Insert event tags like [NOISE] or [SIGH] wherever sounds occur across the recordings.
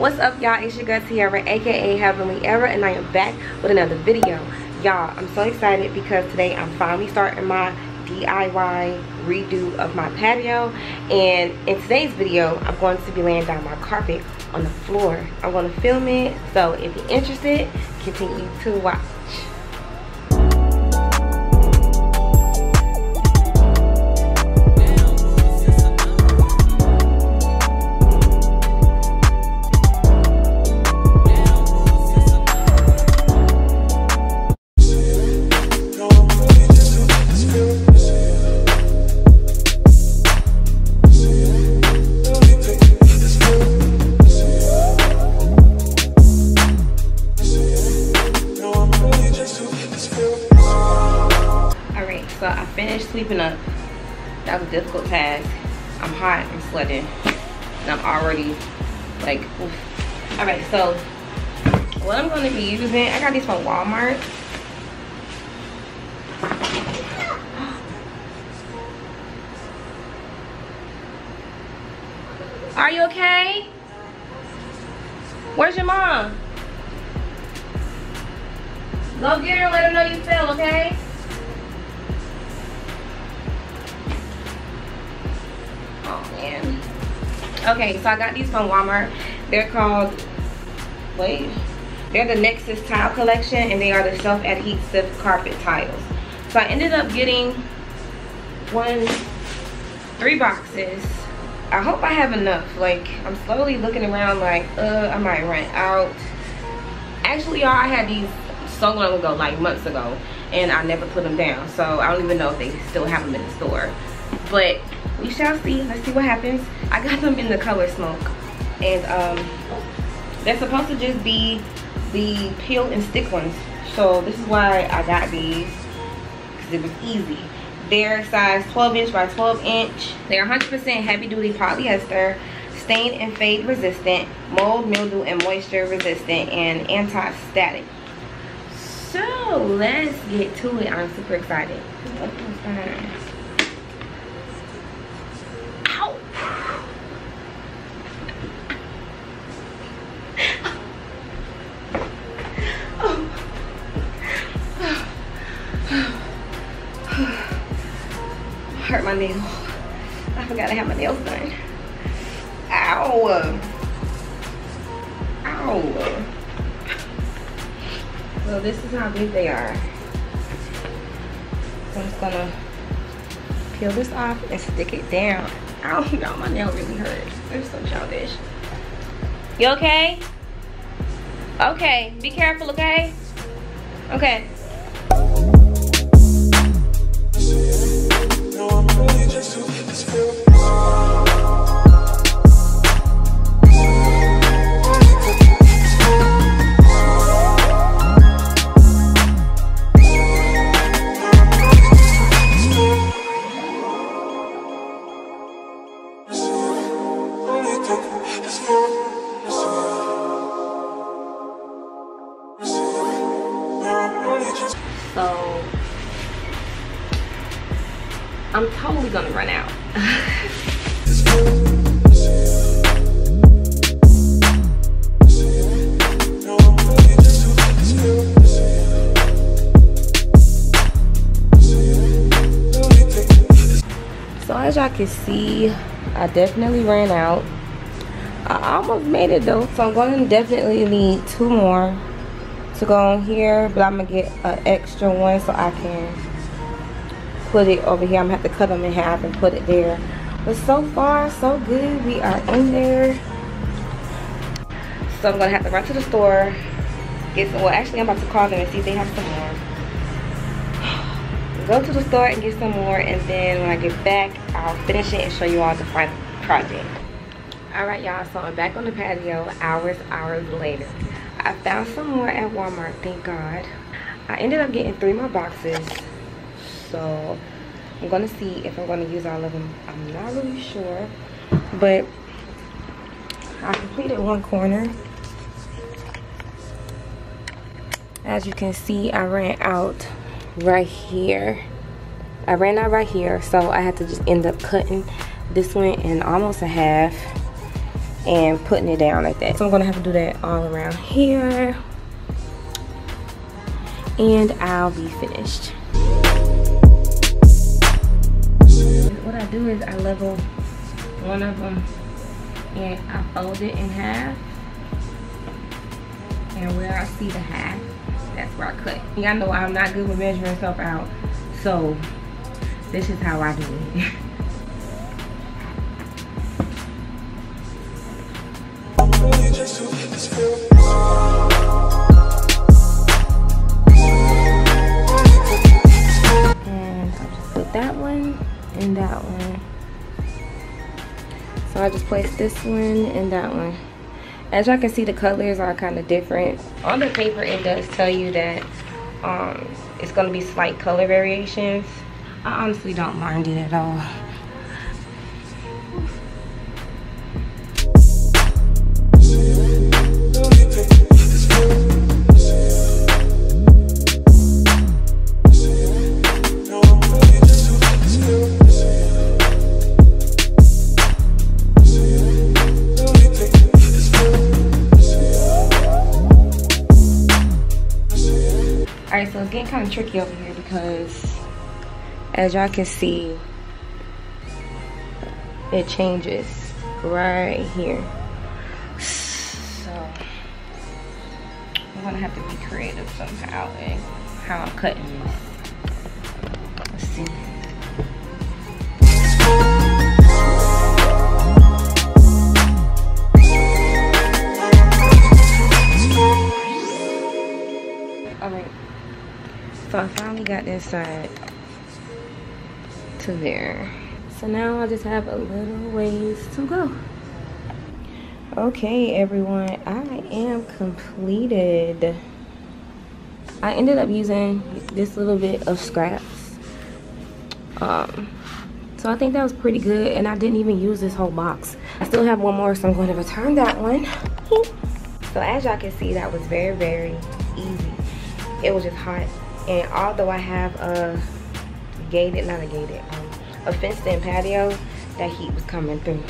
what's up y'all? It's your girl tiara aka Heavenly Erra and i am back with another video. Y'all i'm so excited because today i'm finally starting my diy redo of my patio. And in today's video i'm going to be laying down my carpet on the floor. I'm going to film it so if you're interested continue to watch Sweeping up. That was a difficult task. I'm hot, I'm sweating, and I'm already like, oof. All right, so what I'm gonna be using, I got these from Walmart. Are you okay? Where's your mom? Go get her and let her know you fell, okay? Okay so i got these from walmart. They're called wait they're the nexus tile collection and they are the self-adhesive carpet tiles. So i ended up getting one three boxes. I hope i have enough. Like i'm slowly looking around like uh i might run out. Actually y'all i had these so long ago like months ago and i never put them down so i don't even know if they still have them in the store. But we shall see. Let's see what happens. I got them in the color smoke. And um they're supposed to just be the peel and stick ones. So this is why i got these. Because it was easy. They're size 12 inch by 12 inch. They're 100 percent heavy duty polyester stain and fade resistant mold mildew and moisture resistant and anti-static. So let's get to it. I'm super excited hurt my nail. I forgot to have my nails done. Ow. Ow. So this is how big they are. So I'm just gonna peel this off and stick it down. Ow, [LAUGHS] y'all, my nail really hurt. They're so childish. You okay? Okay, be careful, okay? Okay. So I'm totally gonna run out. so as y'all can see, I definitely ran out. I almost made it though, so I'm gonna definitely need two more to go on here but i'm gonna get an extra one so i can put it over here. I'm gonna have to cut them in half and put it there. But so far so good. We are in there. So i'm gonna have to run to the store get some well actually i'm about to call them and see if they have some more. [SIGHS] Go to the store and get some more and then when i get back i'll finish it and show you all the final project. All right y'all so i'm back on the patio hours hours later. I found some more at Walmart, thank God. I ended up getting three more boxes. So I'm gonna see if I'm gonna use all of them. I'm not really sure. But I completed one corner. As you can see, I ran out right here. I ran out right here, so I had to just end up cutting this one in almost a half and putting it down like that. So I'm gonna have to do that all around here. And I'll be finished. What I do is I level one of them and I fold it in half. And where I see the half, that's where I cut. Y'all know I'm not good with measuring stuff out. So this is how I do it. [LAUGHS] and that one. So I just placed this one and that one. As y'all can see, the colors are kind of different. On the paper, it does tell you that um, it's going to be slight color variations. I honestly don't mind it at all. Alright, so it's getting kind of tricky over here because as y'all can see, it changes right here. So I'm gonna have to be creative somehow in how I'm cutting this. Let's see. So I finally got this side to there. So now I just have a little ways to go. Okay, everyone, I am completed. I ended up using this little bit of scraps. Um, so I think that was pretty good, and I didn't even use this whole box. I still have one more, so I'm going to return that one. so as y'all can see, that was very, very easy. It was just hot, and although I have a gated, not a gated, um, a fenced in patio, that heat was coming through.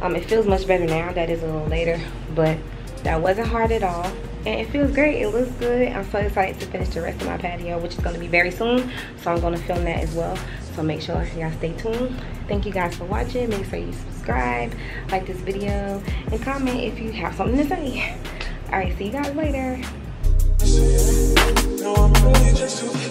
Um, it feels much better now, that is a little later, but that wasn't hard at all. And it feels great, it looks good. I'm so excited to finish the rest of my patio, which is gonna be very soon. So I'm gonna film that as well. So make sure y'all stay tuned. Thank you guys for watching. Make sure you subscribe, like this video, and comment if you have something to say. All right, see you guys later. No, I'm really just to get this feel.